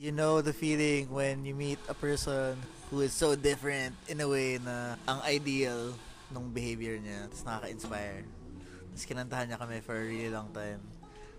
You know the feeling when you meet a person who is so different in a way na ang ideal ng behavior niya. Tapos nakaka-inspire. Tapos kinantahan niya kami for a really long time.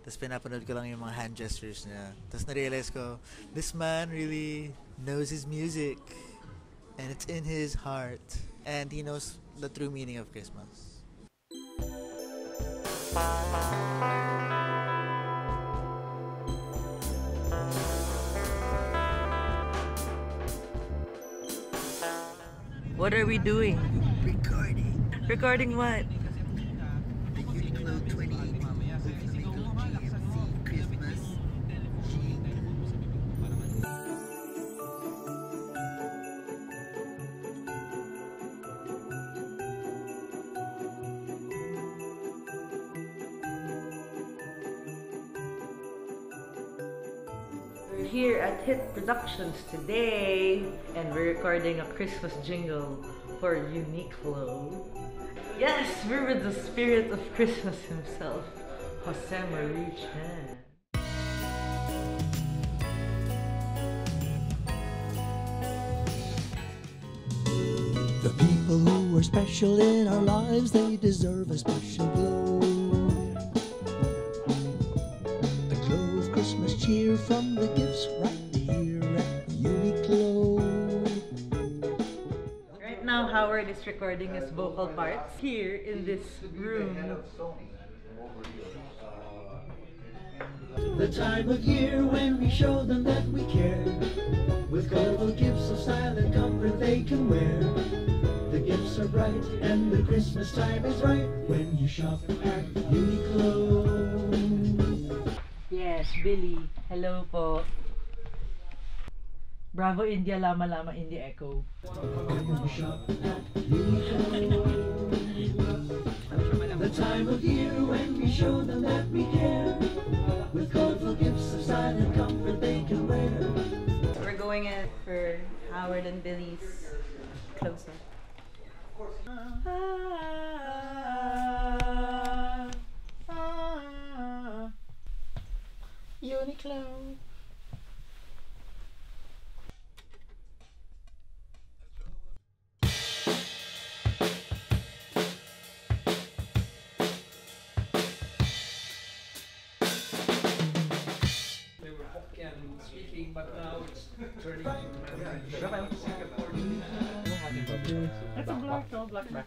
Tapos pinapanood ko lang yung mga hand gestures niya. Tapos na-realize ko, this man really knows his music. And it's in his heart. And he knows the true meaning of Christmas. What are we doing? Recording Recording what? We're here at Hit Productions today and we're recording a Christmas jingle for Uniqlo. Yes, we're with the spirit of Christmas himself, Jose Mari Chan. The people who are special in our lives, they deserve a special glow. Cheer from the gifts right here at Uniqlo. Right now, Howard is recording his vocal parts here in this room. The time of year when we show them that we care. With colorful gifts of style and comfort they can wear. The gifts are bright and the Christmas time is right when you shop at Uniqlo. Yes, Billie. Hello po. Bravo India Lama Lama India Echo. The time of year when we show them that we care. With colorful gifts of style and comfort they can wear. We're going in for Howard and Billie's close up. Uniqlo. They were Hokkien speaking, but now it's turning into a black, no, black, black.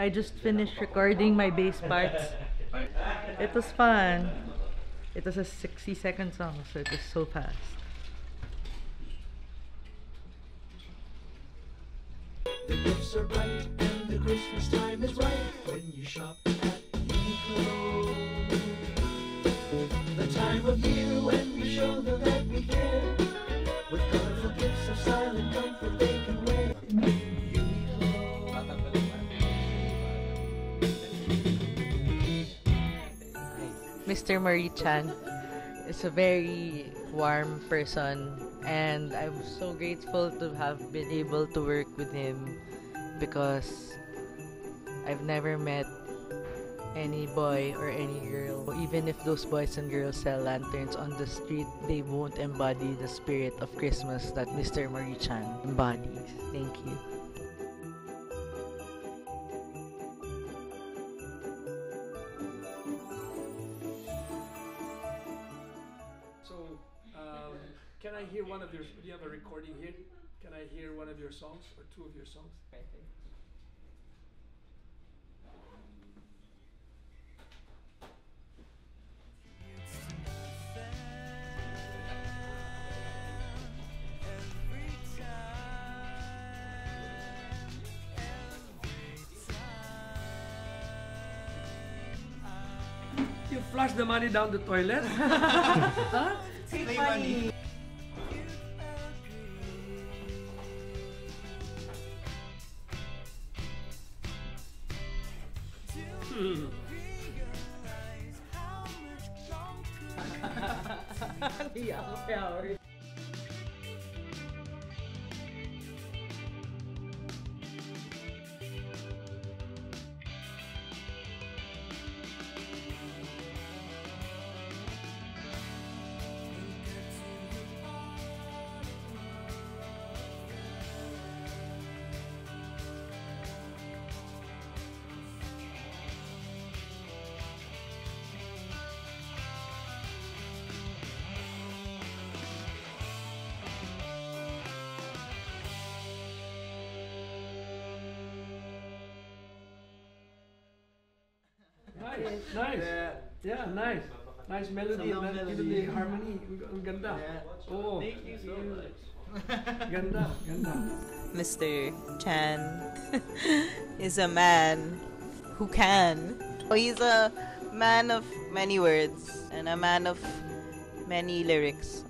I just finished recording my bass parts. It was fun. It was a 60 second song, so it was so fast. The gifts are bright and the Christmas time is right when you shop at Uniqlo. Mr. Mari Chan is a very warm person and I'm so grateful to have been able to work with him because I've never met any boy or any girl even if those boys and girls sell lanterns on the street they won't embody the spirit of Christmas that Mr. Mari Chan embodies. Thank you. One of your? Do you have a recording here? Can I hear one of your songs or two of your songs? You flush the money down the toilet? huh? Save money. Nice, nice. Yeah, nice. Nice melody. Sabang na- melody. The harmony. Ang- Ang ganda. Oo. Oh. Thank you so much. Ganda, ganda. Mr. Chan is a man who can. Oh, he's a man of many words and a man of many lyrics.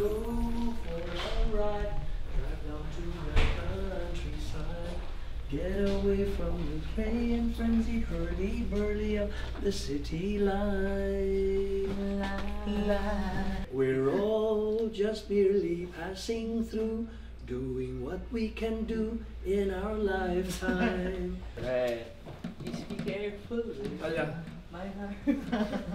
Go for a ride, drive down to the countryside. Get away from the and frenzy, hurly burly of the city life. We're all just merely passing through, doing what we can do in our lifetime. right. Please be careful. Oh, Ayan. My heart.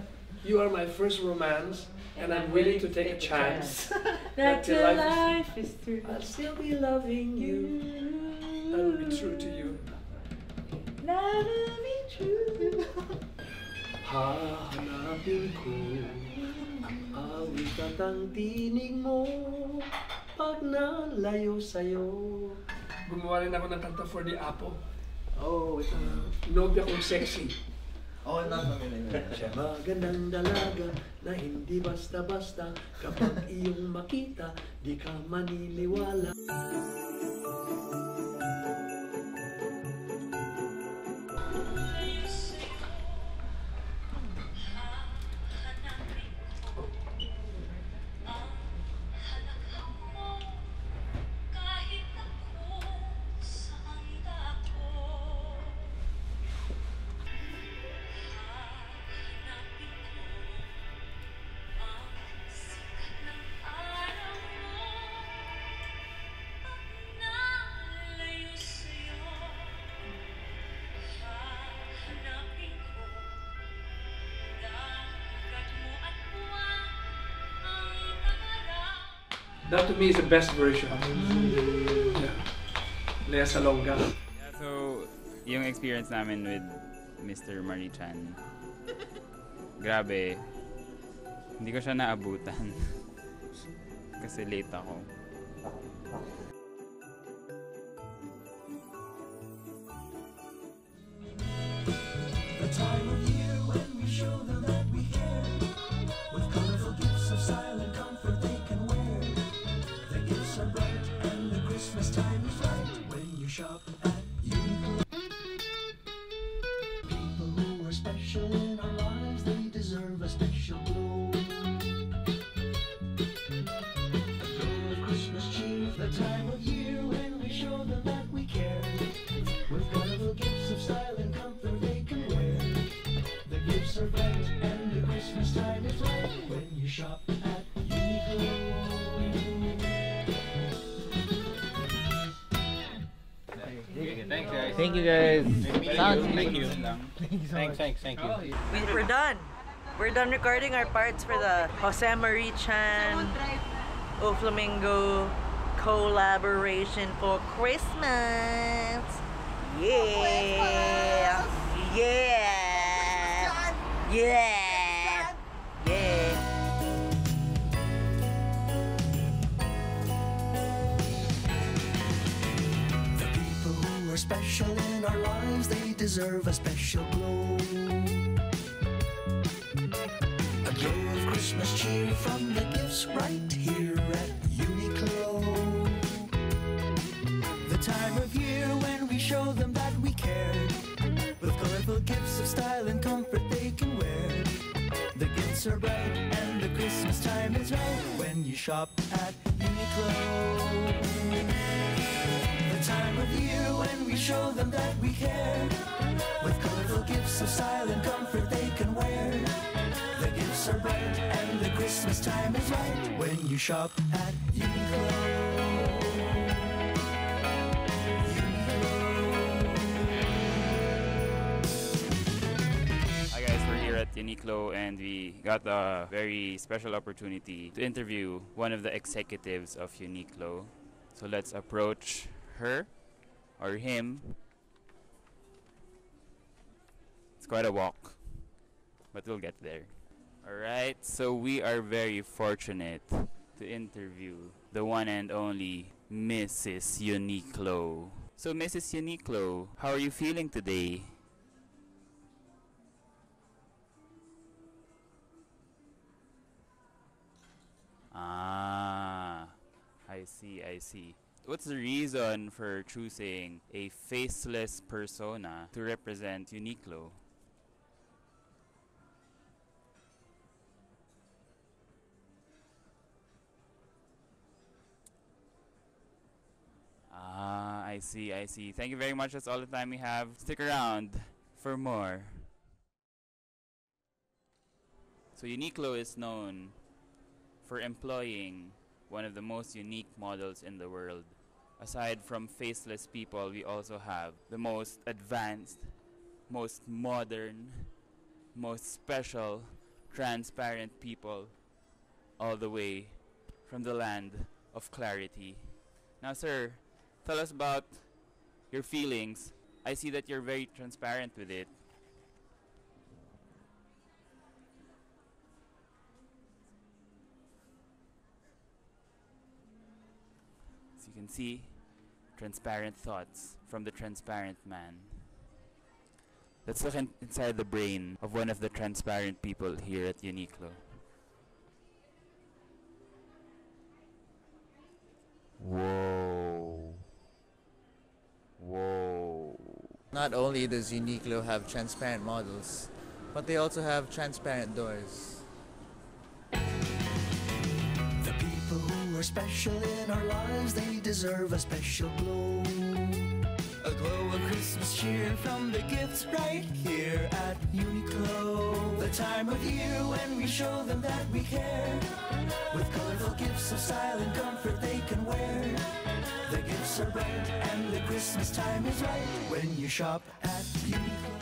You are my first romance, and I'm willing to take a chance. that your life life is through. I'll still be loving you. Mm-hmm. I will be true to you. That'll be true. Hahanapin ko ang awit at ang tinig mo pag nalayo sa'yo. Gumawa rin ako ng kanta for the Apo. Oh, ito na. Nobya kong sexy. Oh, nang nang Siya magandang dalaga na hindi basta-basta Kapag iyong makita, di ka maniniwala That to me is the best version. Yeah. Lea Salonga. Yeah, so, yung experience namin with Mr. Marichan, grabe, hindi ko siya naabutan. Kasi late ako. Thank you guys. Thank you. Thanks, thanks, thank you. We, we're done. We're done recording our parts for the Jose Mari Chan O Flamingo collaboration for Christmas. Yeah. Yeah. Yeah. Are special in our lives, they deserve a special glow. A glow of Christmas cheer from the gifts right here at Uniqlo. The time of year when we show them that we care. With colorful gifts of style and comfort they can wear. The gifts are bright and the Christmas time is right when you shop at Uniqlo. The time of year show them that we care. With colorful gifts of style and comfort they can wear. The gifts are bright and the Christmas time is right when you shop at Uniqlo. Hi guys, we're here at Uniqlo and we got a very special opportunity to interview one of the executives of Uniqlo. So let's approach her or him. It's quite a walk, but we'll get there. Alright, so we are very fortunate to interview the one and only Mrs. Uniqlo. So, Mrs. Uniqlo, how are you feeling today? Ah, I see, I see. What's the reason for choosing a faceless persona to represent Uniqlo? Ah, I see, I see. Thank you very much. That's all the time we have. Stick around for more. So Uniqlo is known for employing one of the most unique models in the world. Aside from faceless people, we also have the most advanced, most modern, most special, transparent people all the way from the land of clarity. Now, sir, tell us about your feelings. I see that you're very transparent with it. Can see, transparent thoughts from the transparent man. Let's look in- inside the brain of one of the transparent people here at Uniqlo. Whoa. Whoa. Not only does Uniqlo have transparent models, but they also have transparent doors. Special in our lives, they deserve a special glow. A glow of Christmas cheer from the gifts right here at Uniqlo. The time of year when we show them that we care. With colorful gifts of style and comfort they can wear. The gifts are bright and the Christmas time is right when you shop at Uniqlo.